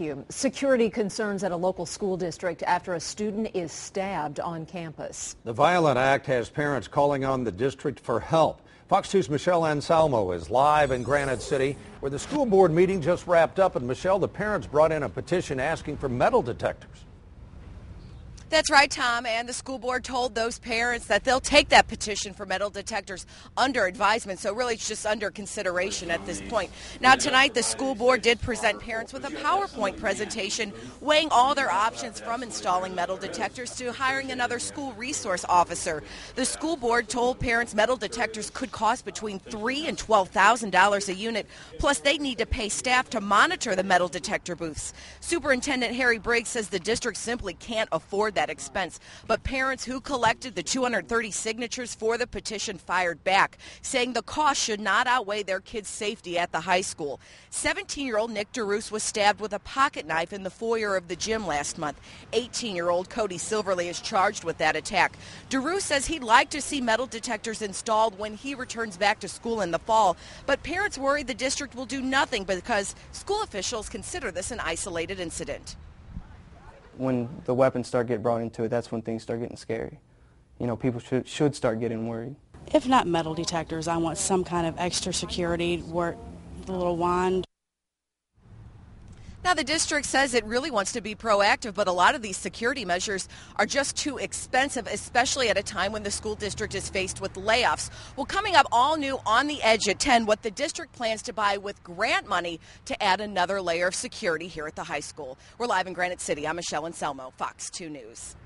You. Security concerns at a local school district after a student is stabbed on campus. The violent act has parents calling on the district for help. Fox 2's Michelle Anselmo is live in Granite City where the school board meeting just wrapped up and Michelle, the parents brought in a petition asking for metal detectors. That's right, Tom. And the school board told those parents that they'll take that petition for metal detectors under advisement. So really, it's just under consideration at this point. Now, tonight, the school board did present parents with a PowerPoint presentation weighing all their options from installing metal detectors to hiring another school resource officer. The school board told parents metal detectors could cost between three and twelve thousand dollars a unit. Plus, they need to pay staff to monitor the metal detector booths. Superintendent Harry Briggs says the district simply can't afford that that expense. But parents who collected the 230 signatures for the petition fired back, saying the cost should not outweigh their kids' safety at the high school. 17-year-old Nick DeRoos was stabbed with a pocket knife in the foyer of the gym last month. 18-year-old Cody Silverly is charged with that attack. DeRoos says he'd like to see metal detectors installed when he returns back to school in the fall, but parents worry the district will do nothing because school officials consider this an isolated incident when the weapons start getting brought into it, that's when things start getting scary. You know, people should, should start getting worried. If not metal detectors, I want some kind of extra security where the little wand now, the district says it really wants to be proactive, but a lot of these security measures are just too expensive, especially at a time when the school district is faced with layoffs. Well, coming up all new on the edge at 10, what the district plans to buy with grant money to add another layer of security here at the high school. We're live in Granite City. I'm Michelle Anselmo, Fox 2 News.